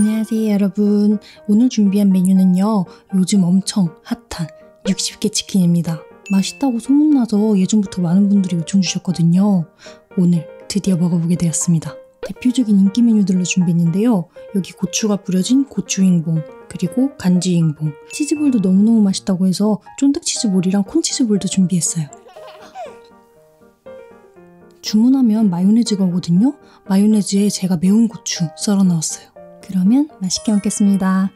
안녕하세요 여러분. 오늘 준비한 메뉴는요 요즘 엄청 핫한 60개 치킨입니다. 맛있다고 소문나서 예전부터 많은 분들이 요청 주셨거든요. 오늘 드디어 먹어보게 되었습니다. 대표적인 인기 메뉴들로 준비했는데요. 여기 고추가 뿌려진 고추잉봉 그리고 간지잉봉 치즈볼도 너무너무 맛있다고 해서 쫀득치즈볼이랑 콘치즈볼도 준비했어요. 주문하면 마요네즈가 오거든요. 마요네즈에 제가 매운 고추 썰어 넣었어요 그러면 맛있게 먹겠습니다.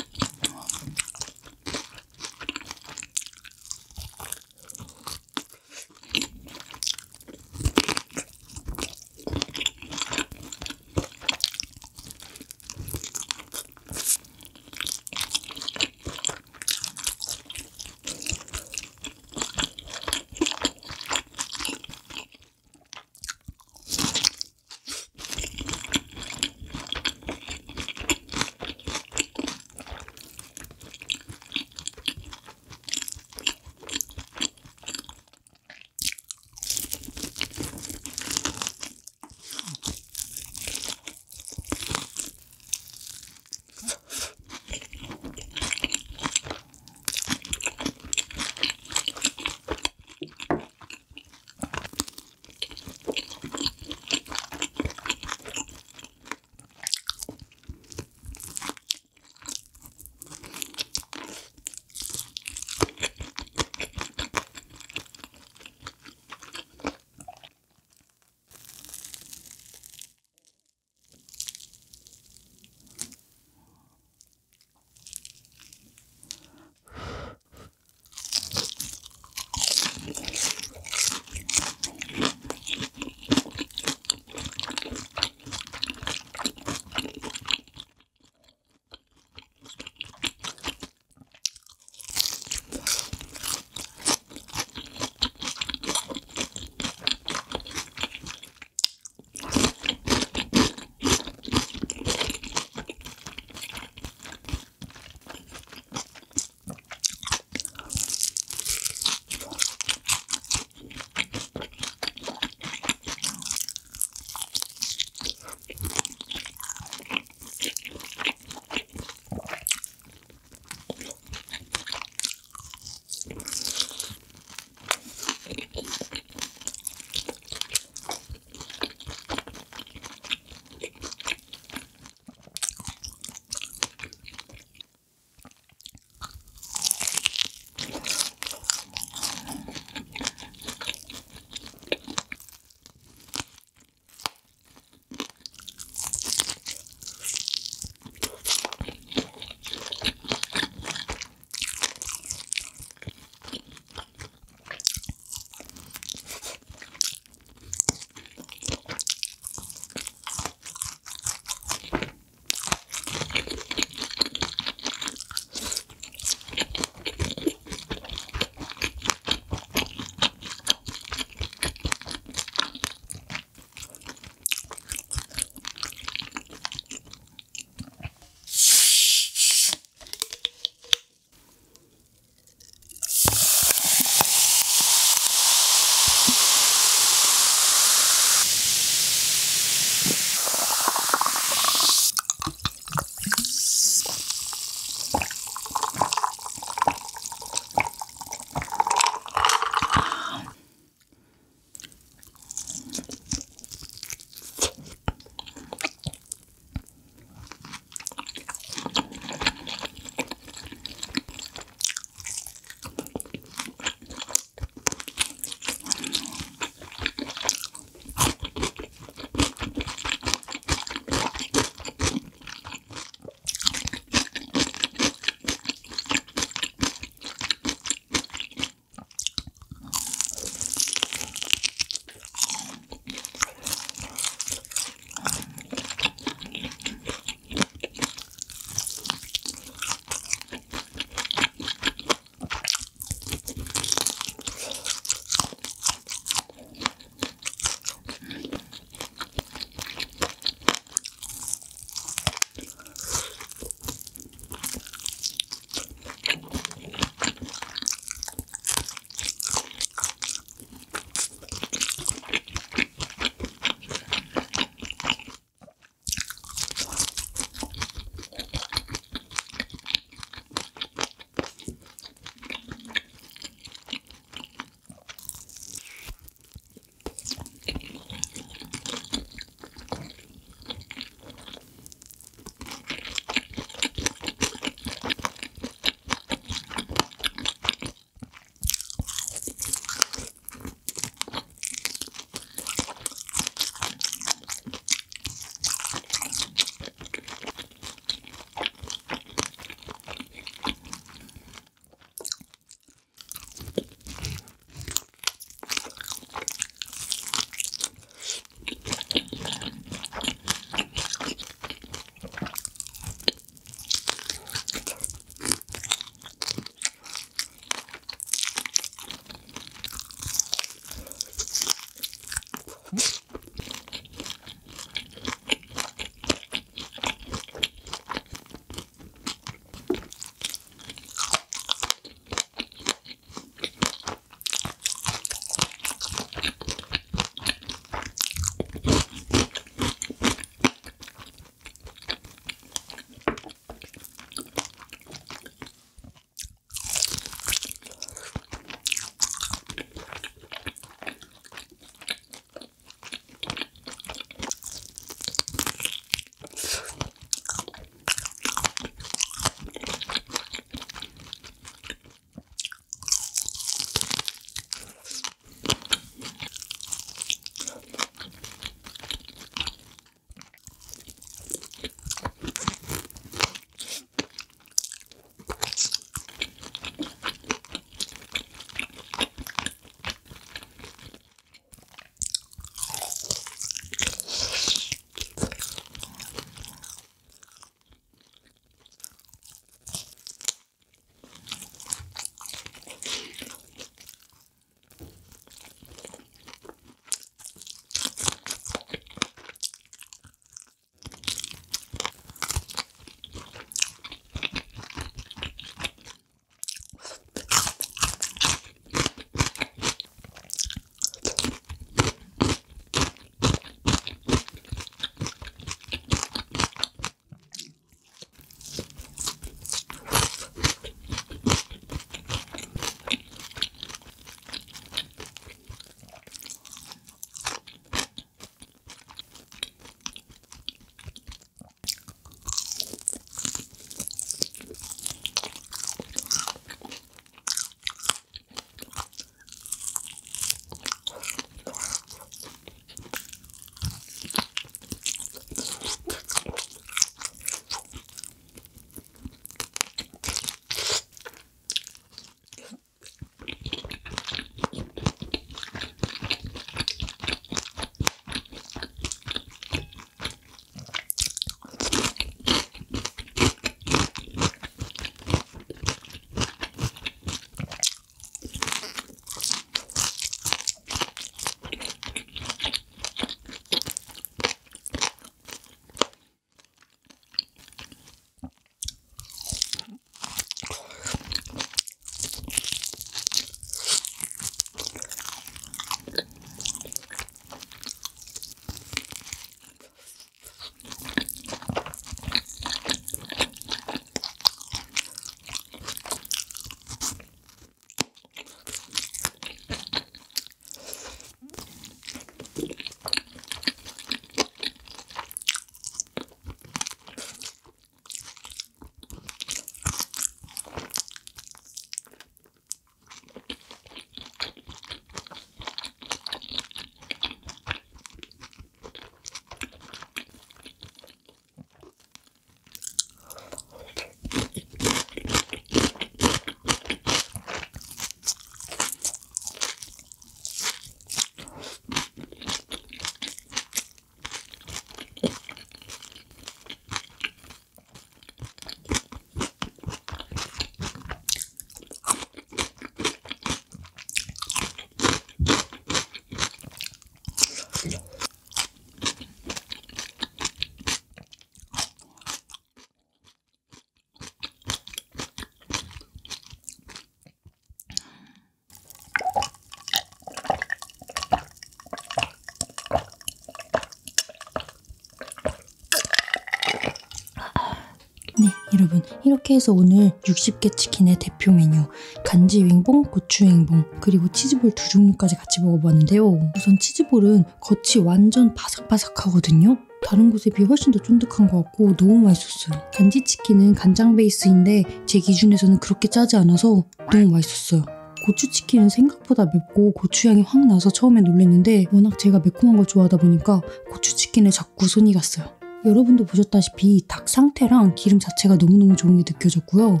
이렇게 해서 오늘 60개 치킨의 대표 메뉴 간지윙봉, 고추윙봉 그리고 치즈볼 두 종류까지 같이 먹어봤는데요. 우선 치즈볼은 겉이 완전 바삭바삭하거든요. 다른 곳에 비해 훨씬 더 쫀득한 것 같고 너무 맛있었어요. 간지치킨은 간장 베이스인데 제 기준에서는 그렇게 짜지 않아서 너무 맛있었어요. 고추치킨은 생각보다 맵고 고추향이 확 나서 처음에 놀랐는데 워낙 제가 매콤한 걸 좋아하다 보니까 고추치킨에 자꾸 손이 갔어요. 여러분도 보셨다시피 닭 상태랑 기름 자체가 너무너무 좋은 게 느껴졌고요.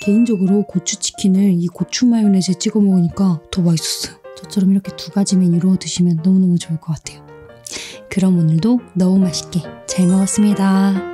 개인적으로 고추치킨을 이 고추 마요네즈에 찍어 먹으니까 더 맛있었어요. 저처럼 이렇게 두 가지 메뉴로 드시면 너무너무 좋을 것 같아요. 그럼 오늘도 너무 맛있게 잘 먹었습니다.